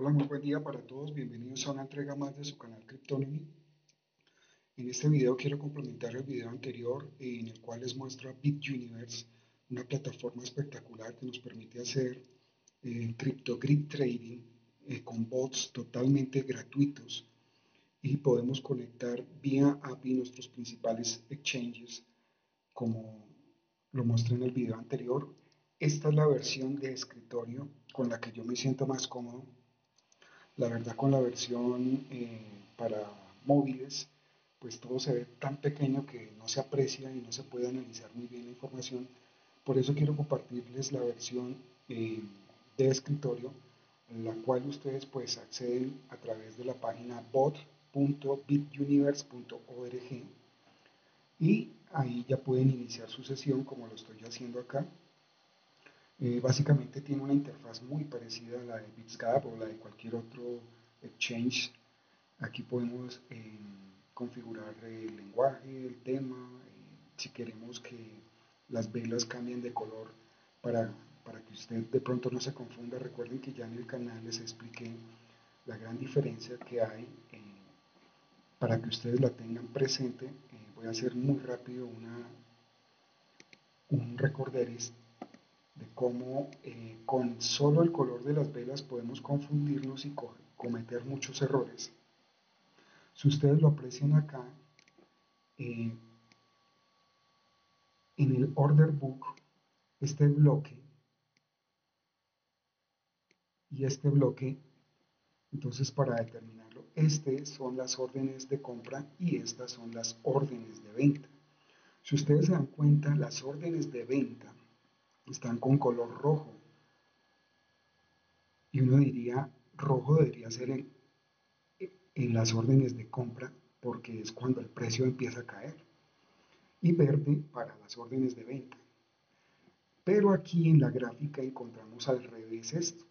Hola, muy buen día para todos. Bienvenidos a una entrega más de su canal Cryptonomy. En este video quiero complementar el video anterior en el cual les muestro a BitUniverse, una plataforma espectacular que nos permite hacer eh, CryptoGrid Trading eh, con bots totalmente gratuitos y podemos conectar vía API nuestros principales exchanges como lo mostré en el video anterior. Esta es la versión de escritorio con la que yo me siento más cómodo la verdad con la versión eh, para móviles, pues todo se ve tan pequeño que no se aprecia y no se puede analizar muy bien la información. Por eso quiero compartirles la versión eh, de escritorio, la cual ustedes pues acceden a través de la página bot.bituniverse.org y ahí ya pueden iniciar su sesión como lo estoy haciendo acá eh, básicamente tiene una interfaz muy parecida a la de Bitsgap o la de cualquier otro exchange. Aquí podemos eh, configurar el lenguaje, el tema, eh, si queremos que las velas cambien de color para, para que usted de pronto no se confunda. Recuerden que ya en el canal les expliqué la gran diferencia que hay para que ustedes la tengan presente. voy a hacer muy rápido una, un recorderis de cómo eh, con solo el color de las velas podemos confundirnos y cometer muchos errores. Si ustedes lo aprecian acá, eh, en el order book, este bloque y este bloque, entonces para determinarlo, estas son las órdenes de compra y estas son las órdenes de venta. Si ustedes se dan cuenta, las órdenes de venta están con color rojo. Y uno diría, rojo debería ser en, las órdenes de compra porque es cuando el precio empieza a caer. Y verde para las órdenes de venta. Pero aquí en la gráfica encontramos al revés esto.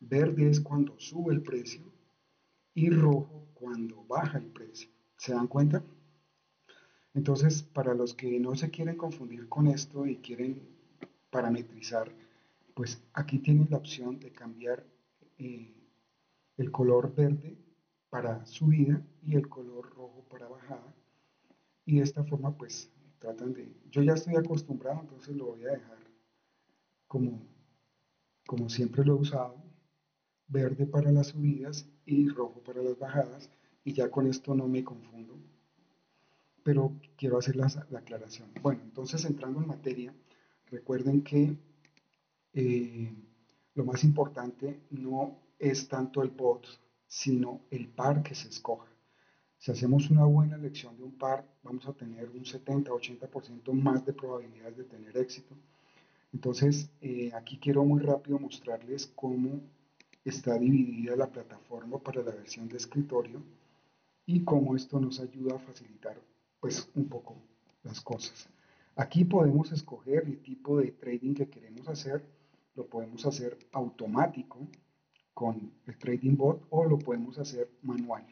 Verde es cuando sube el precio y rojo cuando baja el precio. ¿Se dan cuenta? Entonces, para los que no se quieren confundir con esto y quieren parametrizar, pues aquí tienen la opción de cambiar eh, el color verde para subida y el color rojo para bajada. Y de esta forma pues tratan de... Yo ya estoy acostumbrado, entonces lo voy a dejar como, como siempre lo he usado. Verde para las subidas y rojo para las bajadas. Y ya con esto no me confundo. Pero quiero hacer la, la aclaración. Bueno, entonces entrando en materia, Recuerden que eh, lo más importante no es tanto el bot, sino el par que se escoja. Si hacemos una buena elección de un par, vamos a tener un 70-80% más de probabilidades de tener éxito. Entonces, eh, aquí quiero muy rápido mostrarles cómo está dividida la plataforma para la versión de escritorio y cómo esto nos ayuda a facilitar pues un poco las cosas. Aquí podemos escoger el tipo de trading que queremos hacer, lo podemos hacer automático con el Trading Bot o lo podemos hacer manual.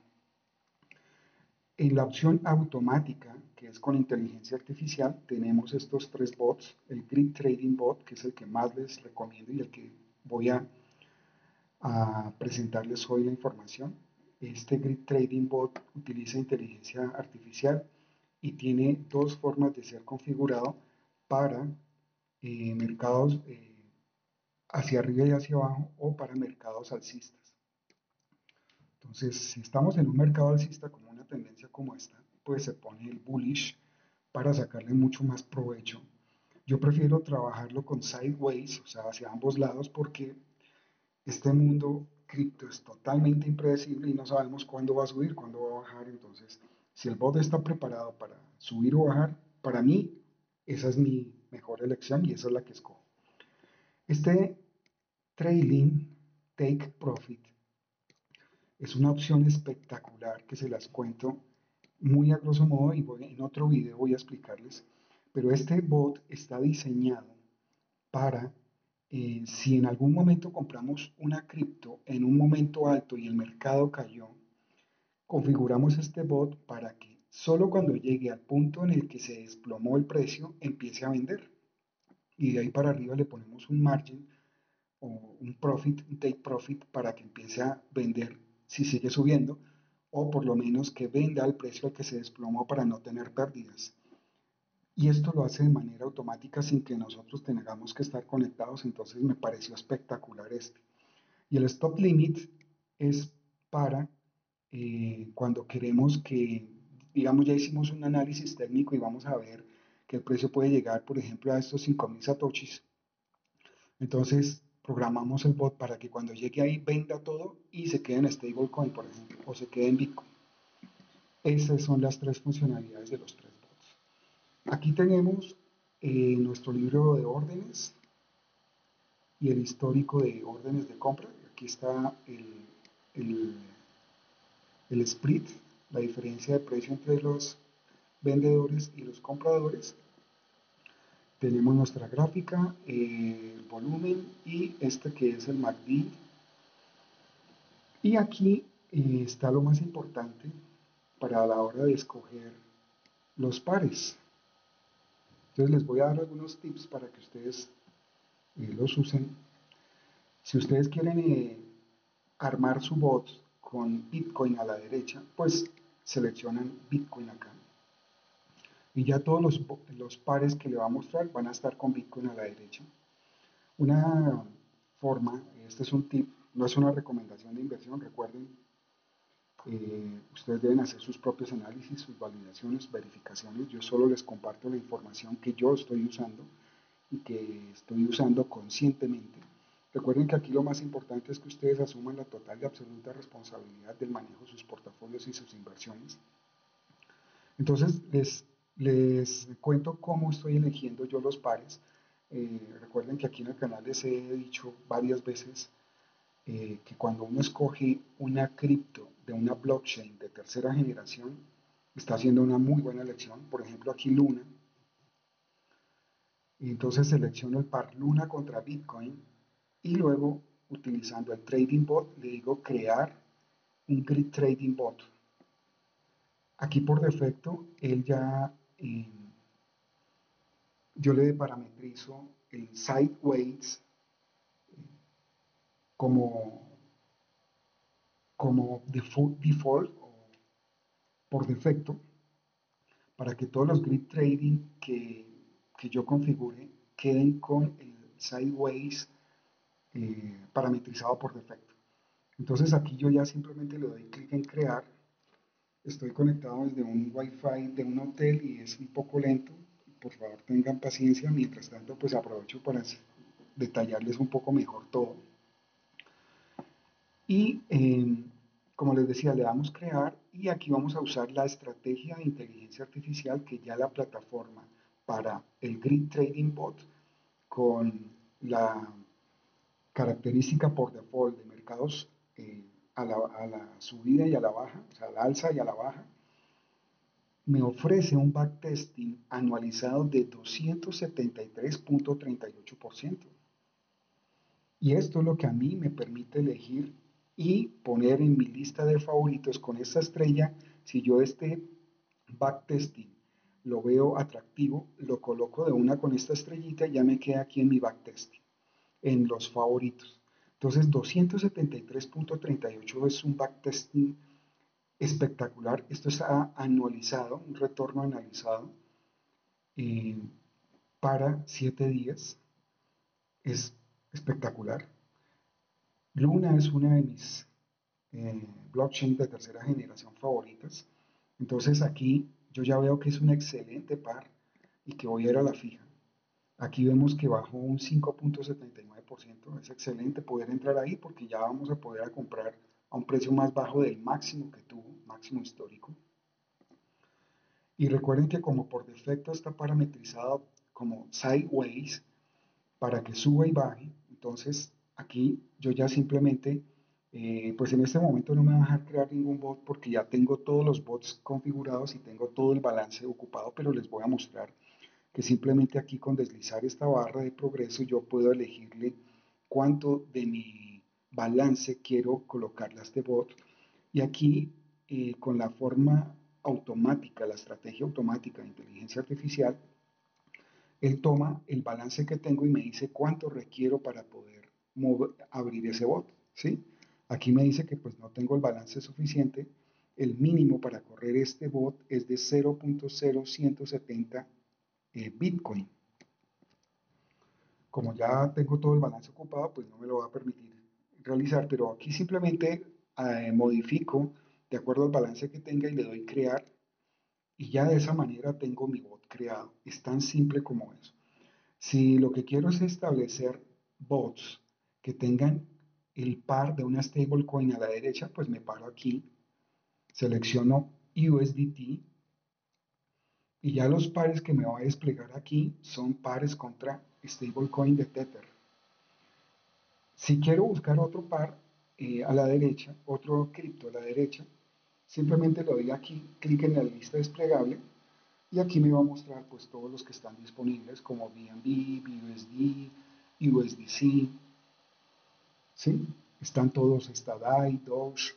En la opción automática, que es con inteligencia artificial, tenemos estos tres bots, el Grid Trading Bot, que es el que más les recomiendo y el que voy a, a presentarles hoy la información. Este Grid Trading Bot utiliza inteligencia artificial, y tiene dos formas de ser configurado para eh, mercados eh, hacia arriba y hacia abajo o para mercados alcistas. Entonces, si estamos en un mercado alcista como una tendencia como esta, pues se pone el bullish para sacarle mucho más provecho. Yo prefiero trabajarlo con sideways, o sea, hacia ambos lados, porque este mundo cripto es totalmente impredecible y no sabemos cuándo va a subir, cuándo va a bajar, entonces si el bot está preparado para subir o bajar, para mí esa es mi mejor elección y esa es la que escojo. Este Trailing Take Profit es una opción espectacular que se las cuento muy a grosso modo y en otro video voy a explicarles. Pero este bot está diseñado para eh, si en algún momento compramos una cripto en un momento alto y el mercado cayó, Configuramos este bot para que solo cuando llegue al punto en el que se desplomó el precio empiece a vender. Y de ahí para arriba le ponemos un margen o un profit, un take profit para que empiece a vender si sigue subiendo o por lo menos que venda al precio al que se desplomó para no tener pérdidas. Y esto lo hace de manera automática sin que nosotros tengamos que estar conectados, entonces me pareció espectacular este. Y el stop limit es para eh, cuando queremos que, digamos, ya hicimos un análisis técnico y vamos a ver que el precio puede llegar, por ejemplo, a estos 5.000 satoshis. Entonces, programamos el bot para que cuando llegue ahí venda todo y se quede en stablecoin, por ejemplo, o se quede en Bitcoin. Esas son las tres funcionalidades de los tres bots. Aquí tenemos eh, nuestro libro de órdenes y el histórico de órdenes de compra. Aquí está el, el, el split, la diferencia de precio entre los vendedores y los compradores. Tenemos nuestra gráfica, eh, el volumen y este que es el MACD. Y aquí eh, está lo más importante para la hora de escoger los pares. Entonces les voy a dar algunos tips para que ustedes eh, los usen. Si ustedes quieren armar su bot con Bitcoin a la derecha, pues seleccionan Bitcoin acá y ya todos los, los, pares que le va a mostrar van a estar con Bitcoin a la derecha. Una forma, este es un tip, no es una recomendación de inversión, recuerden, eh, ustedes deben hacer sus propios análisis, sus validaciones, verificaciones, yo solo les comparto la información que yo estoy usando y que estoy usando conscientemente. Recuerden que aquí lo más importante es que ustedes asuman la total y absoluta responsabilidad del manejo de sus portafolios y sus inversiones. Entonces, les les cuento cómo estoy eligiendo yo los pares. Eh, recuerden que aquí en el canal les he dicho varias veces eh, que cuando uno escoge una cripto de una blockchain de tercera generación, está haciendo una muy buena elección. Por ejemplo, aquí Luna. Entonces selecciono el par Luna contra Bitcoin y luego utilizando el trading bot le digo crear un grid trading bot. Aquí por defecto él ya yo le parametrizo el sideways como, como default, o por defecto para que todos los grid trading que, yo configure queden con el sideways eh, parametrizado por defecto. Entonces aquí yo ya simplemente le doy clic en crear Estoy conectado desde un Wi-Fi de un hotel y es un poco lento. Por favor, tengan paciencia. Mientras tanto, pues aprovecho para detallarles un poco mejor todo. Y em, como les decía, le damos crear y aquí vamos a usar la estrategia de inteligencia artificial que ya la plataforma para el Grid Trading Bot con la característica por default de mercados eh, a la, subida y a la baja, o sea, a la alza y a la baja, me ofrece un backtesting anualizado de 273.38%. Y esto es lo que a mí me permite elegir y poner en mi lista de favoritos con esta estrella, si yo este backtesting lo veo atractivo, lo coloco de una con esta estrellita y ya me queda aquí en mi backtesting, en los favoritos. Entonces, 273.38 es un backtesting espectacular. Esto está anualizado, un retorno anualizado eh, para 7 días. Es espectacular. Luna es una de mis eh, blockchains de tercera generación favoritas. Entonces aquí yo ya veo que es un excelente par y que voy a ir a la fija. Aquí vemos que bajó un 5.79%. Es excelente poder entrar ahí porque ya vamos a poder comprar a un precio más bajo del máximo que tuvo, máximo histórico. Y recuerden que como por defecto está parametrizado como sideways para que suba y baje, entonces aquí yo ya simplemente, eh, pues en este momento no me va a dejar crear ningún bot porque ya tengo todos los bots configurados y tengo todo el balance ocupado, pero les voy a mostrar que simplemente aquí con deslizar esta barra de progreso yo puedo elegirle cuánto de mi balance quiero colocarle a este bot. Y aquí eh, con la forma automática, la estrategia automática de inteligencia artificial, él toma el balance que tengo y me dice cuánto requiero para poder abrir ese bot, ¿sí? Aquí me dice que pues no tengo el balance suficiente. El mínimo para correr este bot es de 0.0170 eh, Bitcoin. Como ya tengo todo el balance ocupado, pues no me lo va a permitir realizar, pero aquí simplemente eh, modifico de acuerdo al balance que tenga y le doy crear y ya de esa manera tengo mi bot creado. Es tan simple como eso. Si lo que quiero es establecer bots que tengan el par de una stablecoin a la derecha, pues me paro aquí, selecciono USDT y ya los pares que me va a desplegar aquí son pares contra stablecoin de Tether. Si quiero buscar otro par eh, a la derecha, otro cripto a la derecha, simplemente le doy aquí, clic en la lista desplegable y aquí me va a mostrar pues todos los que están disponibles como BNB, BUSD, USDC, ¿sí? Están todos, está DAI, Doge,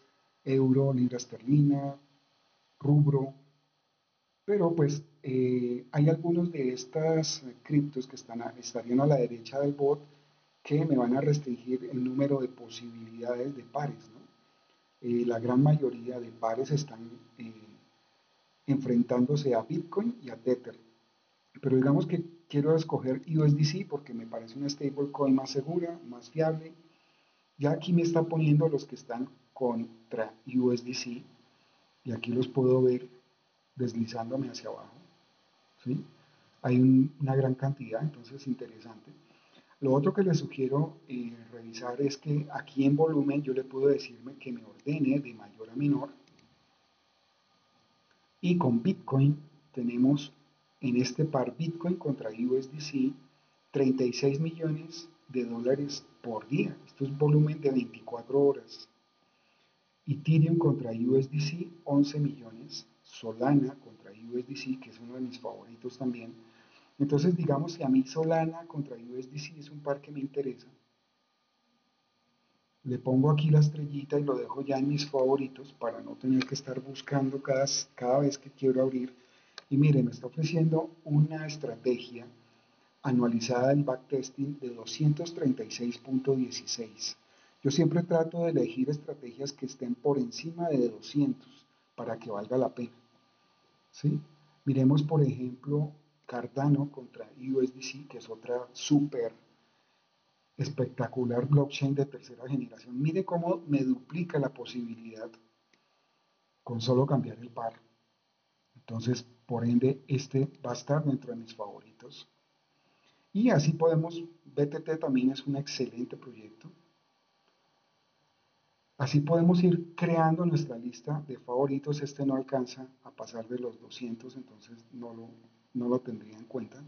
Euro, Libra Esterlina, Rubro, pero pues eh, hay algunos de estas criptos que están estarían a la derecha del bot que me van a restringir el número de posibilidades de pares. Eh, la gran mayoría de pares están eh, enfrentándose a Bitcoin y a Tether. Pero digamos que quiero escoger USDC porque me parece una stablecoin más segura, más fiable. Ya aquí me está poniendo los que están contra USDC y aquí los puedo ver deslizándome hacia abajo. ¿sí? Hay una gran cantidad, entonces interesante. Lo otro que les sugiero eh, revisar es que aquí en volumen yo le puedo decirme que me ordene de mayor a menor. Y con Bitcoin tenemos en este par Bitcoin contra USDC 36 millones de dólares por día. Esto es volumen de 24 horas. Ethereum contra USDC 11 millones. Solana contra USDC, que es uno de mis favoritos también, entonces, digamos que a mí Solana contra USDC es un par que me interesa. Le pongo aquí la estrellita y lo dejo ya en mis favoritos para no tener que estar buscando cada, cada vez que quiero abrir. Y mire, me está ofreciendo una estrategia anualizada del backtesting de 236.16. Yo siempre trato de elegir estrategias que estén por encima de 200 para que valga la pena. ¿Sí? Miremos, por ejemplo, Cardano contra USDC, que es otra súper espectacular blockchain de tercera generación. Mire cómo me duplica la posibilidad con solo cambiar el par. Entonces, por ende, este va a estar dentro de mis favoritos. Y así podemos, BTT también es un excelente proyecto. Así podemos ir creando nuestra lista de favoritos. Este no alcanza a pasar de los 200, entonces no lo, no lo tendría en cuenta.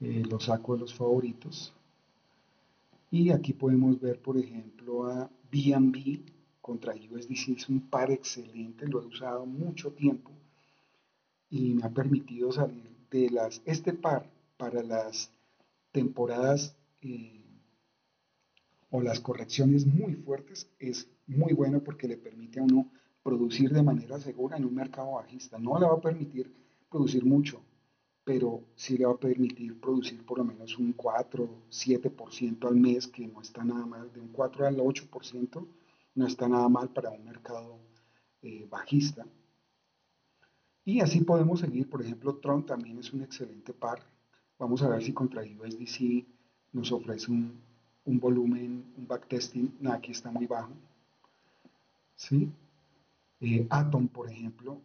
Eh, lo saco de los favoritos. Y aquí podemos ver, por ejemplo, a BNB contra USDC. Es un par excelente, lo he usado mucho tiempo y me ha permitido salir de las, este par para las temporadas eh, o las correcciones muy fuertes es muy bueno porque le permite a uno producir de manera segura en un mercado bajista. No le va a permitir producir mucho, pero sí le va a permitir producir por lo menos un 4, 7% al mes, que no está nada mal, de un 4 al 8%, no está nada mal para un mercado eh, bajista. Y así podemos seguir, por ejemplo, Tron también es un excelente par. Vamos a ver si contra USDC nos ofrece un, un volumen, un backtesting. Aquí está muy bajo. ¿Sí? Eh, Atom, por ejemplo.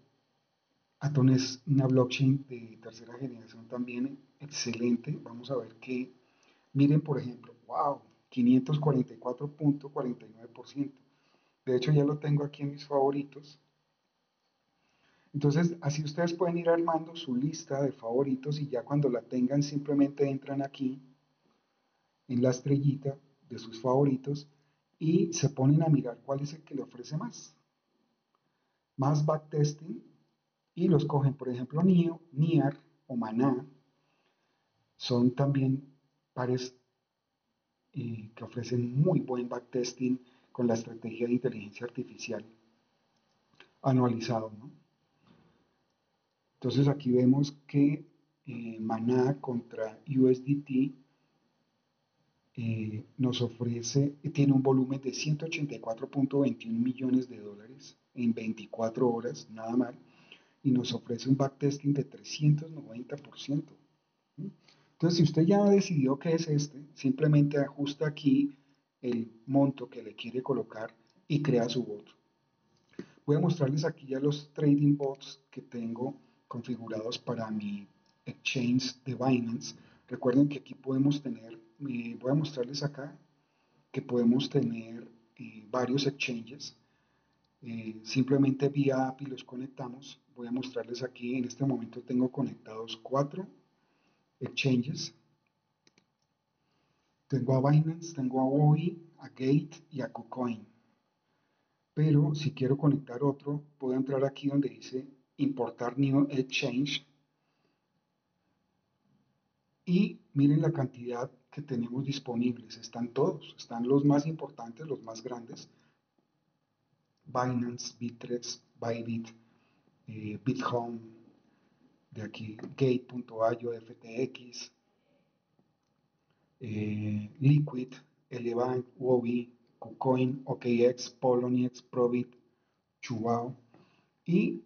Atom es una blockchain de tercera generación también excelente. Vamos a ver que, miren, por ejemplo, wow, 544.49%. De hecho, ya lo tengo aquí en mis favoritos. Entonces, así ustedes pueden ir armando su lista de favoritos y ya cuando la tengan simplemente entran aquí en la estrellita de sus favoritos y se ponen a mirar cuál es el que le ofrece más más backtesting y los cogen, por ejemplo, NIO, NIAR o MANA, son también pares eh, que ofrecen muy buen backtesting con la estrategia de inteligencia artificial anualizado. Entonces aquí vemos que eh, Maná contra USDT eh, nos ofrece, tiene un volumen de 184.21 millones de dólares en 24 horas, nada mal, y nos ofrece un backtesting de 390%. Entonces, si usted ya decidió qué es este, simplemente ajusta aquí el monto que le quiere colocar y crea su bot. Voy a mostrarles aquí ya los trading bots que tengo configurados para mi exchange de Binance. Recuerden que aquí podemos tener, voy a mostrarles acá que podemos tener eh, varios exchanges. Eh, simplemente vía API los conectamos. Voy a mostrarles aquí, en este momento tengo conectados cuatro exchanges. Tengo a Binance, tengo a OI, a Gate y a KuCoin. Pero si quiero conectar otro, puedo entrar aquí donde dice importar new exchange. Y miren la cantidad que tenemos disponibles. Están todos, están los más importantes, los más grandes. Binance, Bittrex, Bybit, eh, BitHome, de aquí Gate.io, FTX, eh, Liquid, Elevant, Wobi, KuCoin, OKX, Poloniex, Probit, Chubao y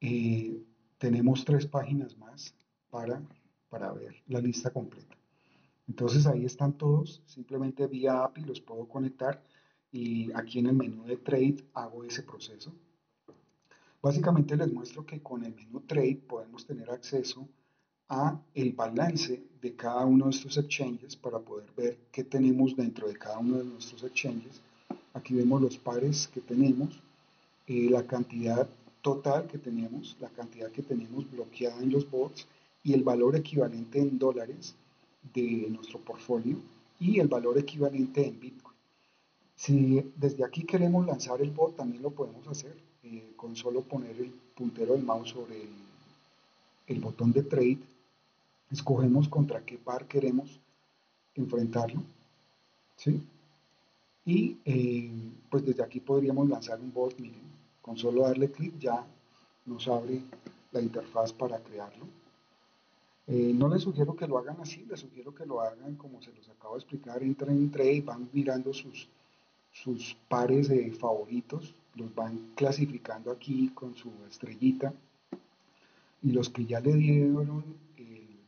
eh, tenemos tres páginas más para, para ver la lista completa. Entonces ahí están todos, simplemente vía API los puedo conectar y aquí en el menú de Trade hago ese proceso. Básicamente les muestro que con el menú Trade podemos tener acceso a el balance de cada uno de estos exchanges para poder ver qué tenemos dentro de cada uno de nuestros exchanges. Aquí vemos los pares que tenemos, eh, la cantidad total que tenemos, la cantidad que tenemos bloqueada en los bots y el valor equivalente en dólares de nuestro portfolio y el valor equivalente en Bitcoin. Si desde aquí queremos lanzar el bot, también lo podemos hacer eh, con solo poner el puntero del mouse sobre el, botón de trade escogemos contra qué par queremos enfrentarlo, ¿sí? Y eh, pues desde aquí podríamos lanzar un bot, miren, con solo darle clic ya nos abre la interfaz para crearlo. Eh, no les sugiero que lo hagan así, les sugiero que lo hagan como se los acabo de explicar, entren en trade, van mirando sus, sus pares de favoritos, los van clasificando aquí con su estrellita y los que ya le dieron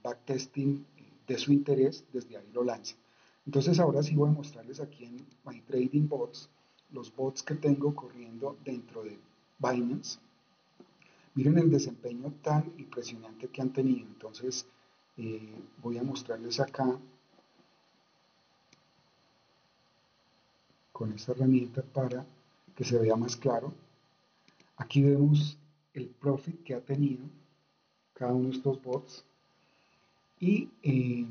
backtesting de su interés, desde ahí lo lanza. Entonces ahora sí voy a mostrarles aquí en My Trading Bots los bots que tengo corriendo dentro de Binance. Miren el desempeño tan impresionante que han tenido. Entonces eh, voy a mostrarles acá con esta herramienta para que se vea más claro. Aquí vemos el profit que ha tenido cada uno de estos bots y eh,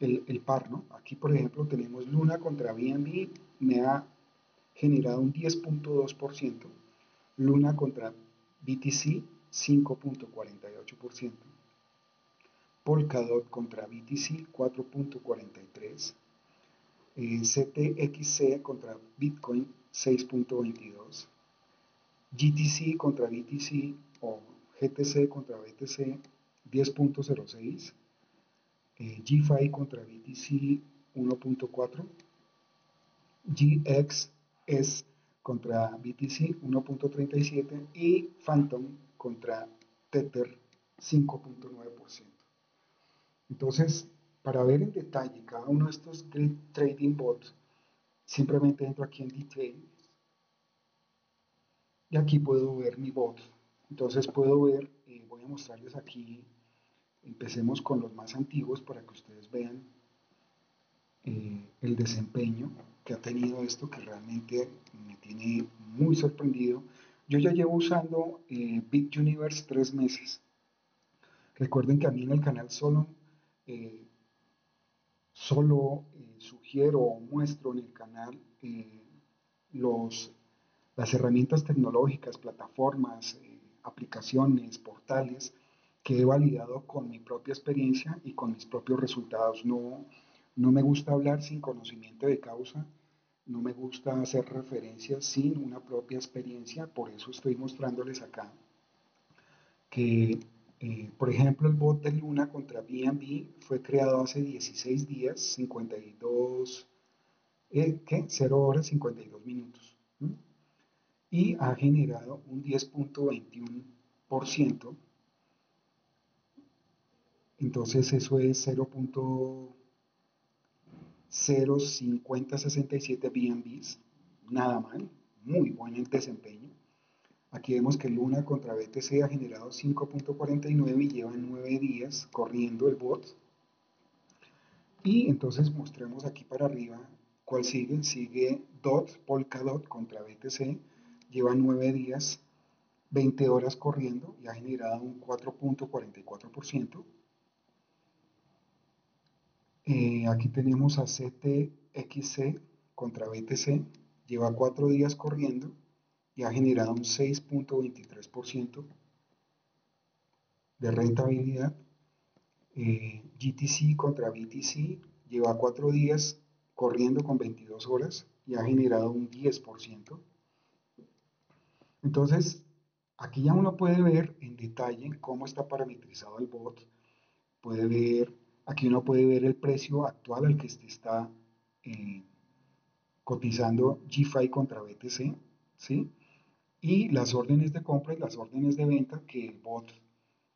el, par, ¿no? Aquí, por ejemplo, tenemos Luna contra BNB, me ha generado un 10.2%, Luna contra BTC, 5.48%, Polkadot contra BTC, 4.43%, eh, CTXC contra Bitcoin, 6.22%, GTC contra BTC o GTC contra BTC, 10.06%, eh, GFI contra BTC 1.4, GXS contra BTC 1.37 y Phantom contra Tether 5.9%. Entonces, para ver en detalle cada uno de estos trading bots, simplemente entro aquí en Details y aquí puedo ver mi bot. Entonces puedo ver, eh, voy a mostrarles aquí Empecemos con los más antiguos para que ustedes vean eh, el desempeño que ha tenido esto que realmente me tiene muy sorprendido. Yo ya llevo usando eh, Bit Universe tres meses. Recuerden que a mí en el canal solo, eh, solo sugiero o muestro en el canal los, las herramientas tecnológicas, plataformas, aplicaciones, portales que he validado con mi propia experiencia y con mis propios resultados. No, no me gusta hablar sin conocimiento de causa, no me gusta hacer referencias sin una propia experiencia, por eso estoy mostrándoles acá que Eh, por ejemplo, el bot de Luna contra BNB fue creado hace 16 días, 52, eh, ¿qué? 0 horas 52 minutos. Y ha generado un 10.21%. Entonces eso es 0.05067 BNBs. Nada mal, muy buen el desempeño. Aquí vemos que Luna contra BTC ha generado 5.49 y lleva 9 días corriendo el bot. Y entonces mostremos aquí para arriba cuál sigue. Sigue DOT, Polkadot contra BTC. Lleva 9 días, 20 horas corriendo y ha generado un 4.44%. Eh, aquí tenemos a CTXC contra BTC. Lleva 4 días corriendo y ha generado un 6.23% de rentabilidad. Eh, GTC contra BTC lleva cuatro días corriendo con 22 horas y ha generado un 10%. Entonces, aquí ya uno puede ver en detalle cómo está parametrizado el bot. Puede ver, aquí uno puede ver el precio actual al que se está eh, cotizando GFI contra BTC, ¿sí? y las órdenes de compra y las órdenes de venta que el bot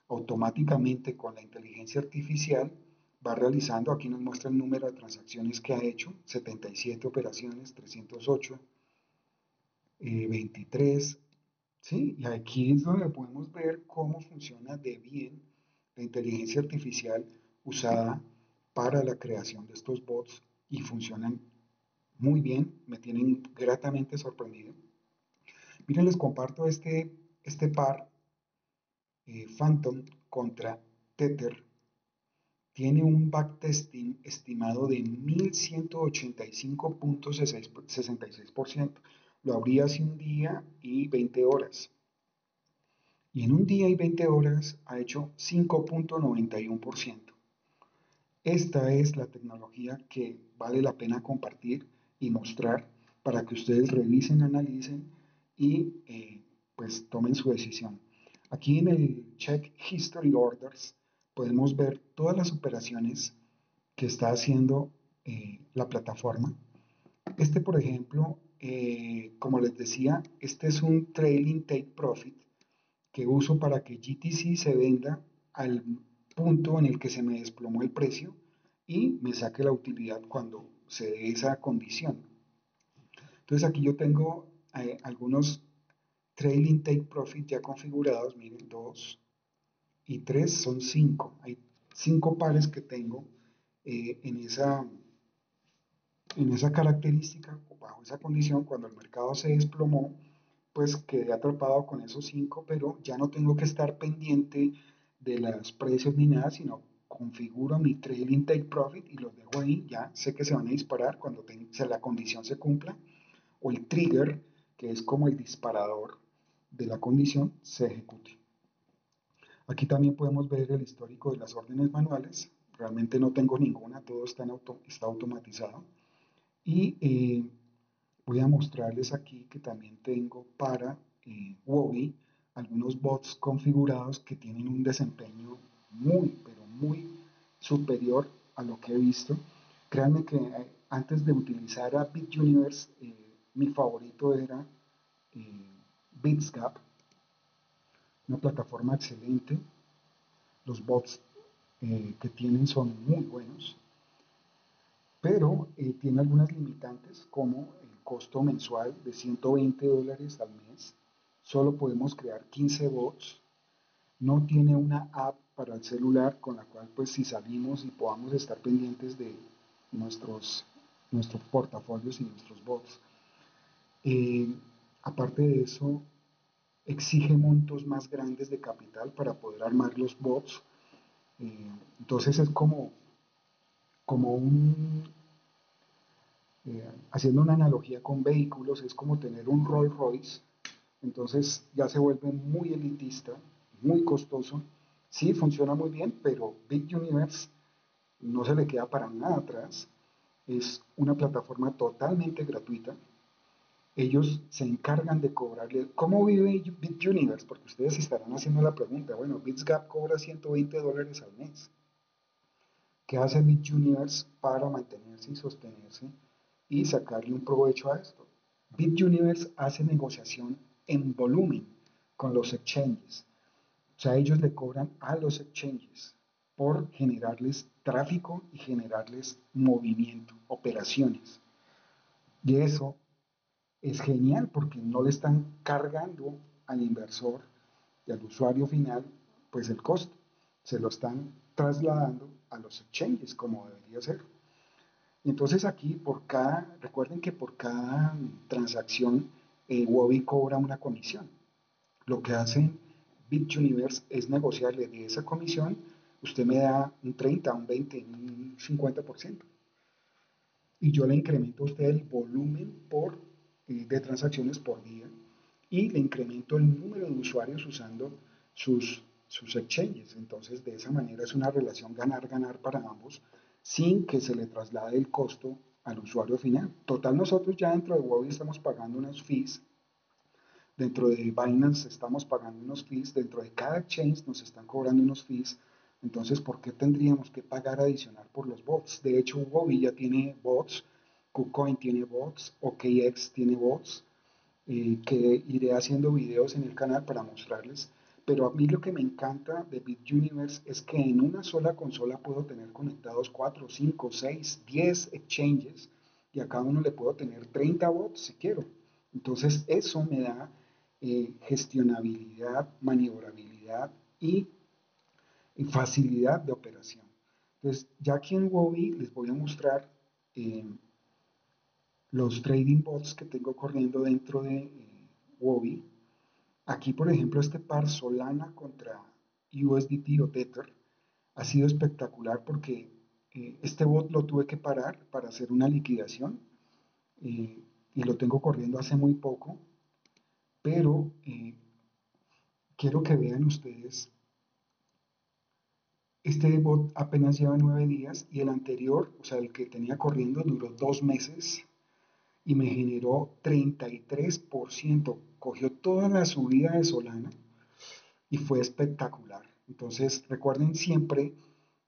automáticamente con la inteligencia artificial va realizando. Aquí nos muestra el número de transacciones que ha hecho, 77 operaciones, 308, 23, ¿sí? Y aquí es donde podemos ver cómo funciona de bien la inteligencia artificial usada para la creación de estos bots y funcionan muy bien, me tienen gratamente sorprendido. Miren, les comparto este, este par eh, Phantom contra Tether. Tiene un backtesting estimado de 1185.66%. Lo abrí hace un día y 20 horas. Y en un día y 20 horas ha hecho 5.91%. Esta es la tecnología que vale la pena compartir y mostrar para que ustedes revisen, analicen y eh, pues tomen su decisión. Aquí en el Check History Orders podemos ver todas las operaciones que está haciendo eh, la plataforma. Este, por ejemplo, eh, como les decía, este es un trailing take profit que uso para que GTC se venda al punto en el que se me desplomó el precio y me saque la utilidad cuando se dé esa condición. Entonces aquí yo tengo hay algunos trailing take profit ya configurados, miren, 2 y 3 son 5. Hay 5 pares que tengo eh, en, esa, en esa característica, bajo esa condición, cuando el mercado se desplomó, pues quedé atrapado con esos 5, pero ya no tengo que estar pendiente de los precios ni nada, sino configuro mi trailing take profit y los dejo ahí, ya sé que se van a disparar cuando la condición se cumpla, o el trigger, que es como el disparador de la condición, se ejecute. Aquí también podemos ver el histórico de las órdenes manuales. Realmente no tengo ninguna, todo está, auto, está automatizado. Y eh, voy a mostrarles aquí que también tengo para eh, algunos bots configurados que tienen un desempeño muy, pero muy superior a lo que he visto. Créanme que eh, antes de utilizar a BitUniverse, eh, mi favorito era eh, BitsGap, una plataforma excelente. Los bots eh, que tienen son muy buenos, pero eh, tiene algunas limitantes como el costo mensual de 120 dólares al mes. Solo podemos crear 15 bots. No tiene una app para el celular con la cual pues si salimos y podamos estar pendientes de nuestros, nuestros portafolios y nuestros bots. Eh, aparte de eso, exige montos más grandes de capital para poder armar los bots. Eh, entonces es como, como un, eh, haciendo una analogía con vehículos, es como tener un Rolls Royce. Entonces ya se vuelve muy elitista, muy costoso. Sí, funciona muy bien, pero Big Universe no se le queda para nada atrás. Es una plataforma totalmente gratuita ellos se encargan de cobrarle. ¿Cómo vive BitUniverse? Porque ustedes estarán haciendo la pregunta. Bueno, BitsGap cobra 120 dólares al mes. ¿Qué hace BitUniverse para mantenerse y sostenerse y sacarle un provecho a esto? BitUniverse hace negociación en volumen con los exchanges. O sea, ellos le cobran a los exchanges por generarles tráfico y generarles movimiento, operaciones. Y eso es genial porque no le están cargando al inversor y al usuario final pues el costo. Se lo están trasladando a los exchanges como debería ser. Y entonces aquí por cada, recuerden que por cada transacción eh, cobra una comisión. Lo que hacen BitUniverse es negociarle de esa comisión, usted me da un 30, un 20, un 50%. Y yo le incremento a usted el volumen por, eh, de transacciones por día y le incremento el número de usuarios usando sus, sus exchanges. Entonces, de esa manera es una relación ganar-ganar para ambos sin que se le traslade el costo al usuario final. Total, nosotros ya dentro de Huawei estamos pagando unos fees Dentro de Binance estamos pagando unos fees, dentro de cada exchange nos están cobrando unos fees. Entonces, ¿por qué tendríamos que pagar adicional por los bots? De hecho, Huobi ya tiene bots, KuCoin tiene bots, OKX tiene bots, eh, que iré haciendo videos en el canal para mostrarles. Pero a mí lo que me encanta de BitUniverse es que en una sola consola puedo tener conectados 4, 5, 6, 10 exchanges y a cada uno le puedo tener 30 bots si quiero. Entonces eso me da eh, gestionabilidad, maniobrabilidad y, facilidad de operación. Entonces, ya aquí en Wobi les voy a mostrar eh, los trading bots que tengo corriendo dentro de eh, Aquí, por ejemplo, este par Solana contra USDT o Tether ha sido espectacular porque eh, este bot lo tuve que parar para hacer una liquidación y lo tengo corriendo hace muy poco pero eh, quiero que vean ustedes, este bot apenas lleva nueve días y el anterior, o sea, el que tenía corriendo, duró dos meses y me generó 33%. Cogió toda la subida de Solana y fue espectacular. Entonces, recuerden siempre,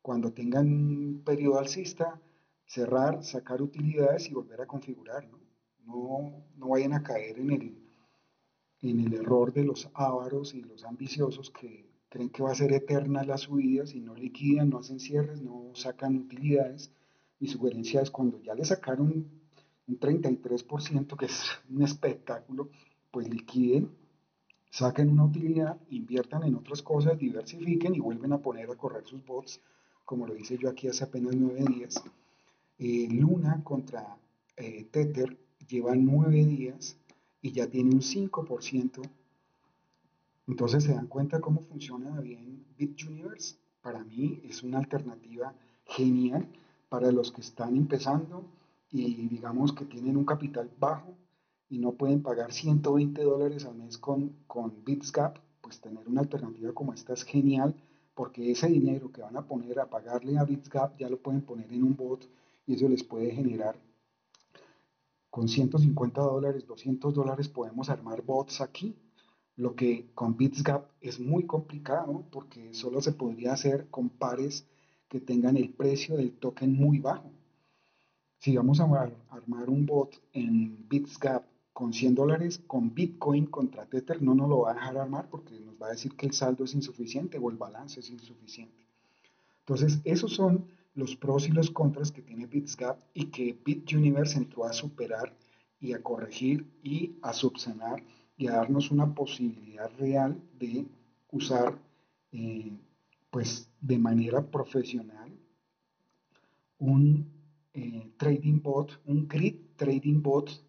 cuando tengan un periodo alcista, cerrar, sacar utilidades y volver a configurar. No, no, vayan a caer en el en el error de los ávaros y los ambiciosos que creen que va a ser eterna la subida si no liquidan, no hacen cierres, no sacan utilidades. Mi sugerencia es cuando ya le sacaron un 33%, que es un espectáculo, pues liquiden, saquen una utilidad, inviertan en otras cosas, diversifiquen y vuelven a poner a correr sus bots, como lo hice yo aquí hace apenas nueve días. Eh, Luna contra eh, Tether lleva nueve días y ya tiene un 5%. Entonces se dan cuenta cómo funciona bien BitUniverse. Para mí es una alternativa genial para los que están empezando y digamos que tienen un capital bajo y no pueden pagar 120 dólares al mes con, con BitsGap, pues tener una alternativa como esta es genial porque ese dinero que van a poner a pagarle a BitsGap ya lo pueden poner en un bot y eso les puede generar con 150 dólares, 200 dólares podemos armar bots aquí, lo que con BitsGap es muy complicado porque solo se podría hacer con pares que tengan el precio del token muy bajo. Si vamos a armar un bot en BitsGap con 100 dólares, con Bitcoin contra Tether no nos lo va a dejar armar porque nos va a decir que el saldo es insuficiente o el balance es insuficiente. Entonces, esos son los pros y los contras que tiene BitsGap y que BitUniverse entró a superar y a corregir y a subsanar y a darnos una posibilidad real de usar eh, pues de manera profesional un eh, trading bot, un grid trading bot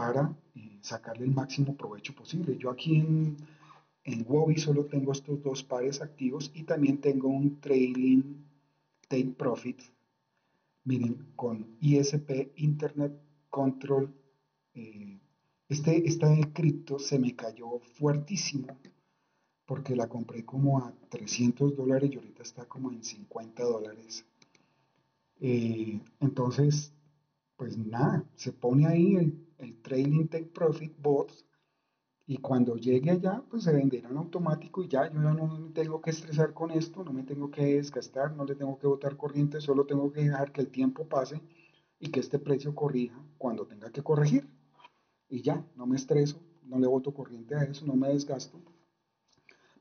para eh, sacarle el máximo provecho posible. Yo aquí en, en Wobi solo tengo estos dos pares activos y también tengo un trailing Take Profit, miren, con ISP Internet Control, eh, este, esta de cripto se me cayó fuertísimo porque la compré como a 300 dólares y ahorita está como en 50 dólares. Eh, entonces, pues nada, se pone ahí el Trailing Take Profit Bot y cuando llegue allá, pues se venderán automático y ya, yo ya no me tengo que estresar con esto, no me tengo que desgastar, no le tengo que botar corriente, solo tengo que dejar que el tiempo pase y que este precio corrija cuando tenga que corregir. Y ya, no me estreso, no le boto corriente a eso, no me desgasto.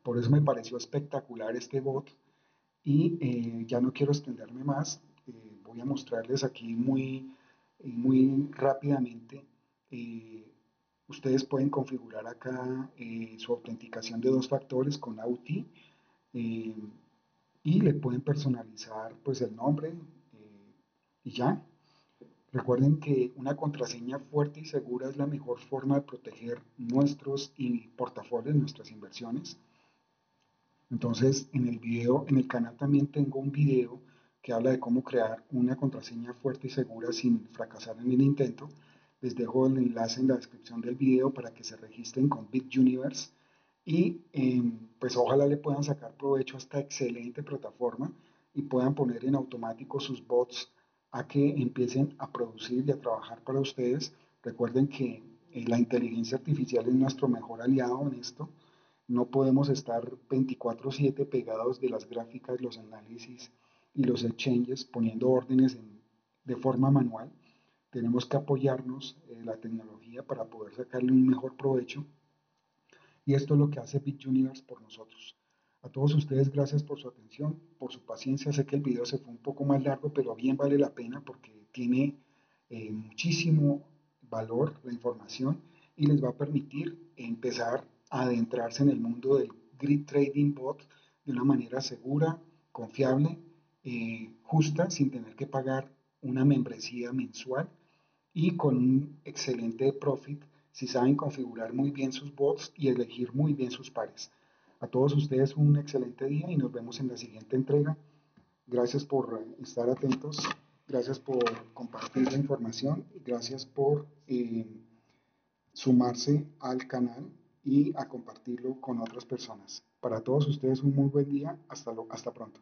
Por eso me pareció espectacular este bot y eh, ya no quiero extenderme más. Eh, voy a mostrarles aquí muy, muy rápidamente eh, Ustedes pueden configurar acá eh, su autenticación de dos factores con AUTI eh, y le pueden personalizar pues el nombre y ya. Recuerden que una contraseña fuerte y segura es la mejor forma de proteger nuestros portafolios, nuestras inversiones. Entonces, en el video, en el canal también tengo un video que habla de cómo crear una contraseña fuerte y segura sin fracasar en el intento. Les dejo el enlace en la descripción del video para que se registren con BitUniverse y em, pues ojalá le puedan sacar provecho a esta excelente plataforma y puedan poner en automático sus bots a que empiecen a producir y a trabajar para ustedes. Recuerden que eh, la inteligencia artificial es nuestro mejor aliado en esto. No podemos estar 24/7 pegados de las gráficas, los análisis y los exchanges poniendo órdenes de forma manual tenemos que apoyarnos en la tecnología para poder sacarle un mejor provecho. Y esto es lo que hace BitUniverse por nosotros. A todos ustedes, gracias por su atención, por su paciencia. Sé que el video se fue un poco más largo, pero bien vale la pena porque tiene eh, muchísimo valor la información y les va a permitir empezar a adentrarse en el mundo del Grid Trading Bot de una manera segura, confiable, eh, justa, sin tener que pagar una membresía mensual y con un excelente profit si saben configurar muy bien sus bots y elegir muy bien sus pares. A todos ustedes un excelente día y nos vemos en la siguiente entrega. Gracias por estar atentos, gracias por compartir la información gracias por eh, sumarse al canal y a compartirlo con otras personas. Para todos ustedes un muy buen día. Hasta, lo, hasta pronto.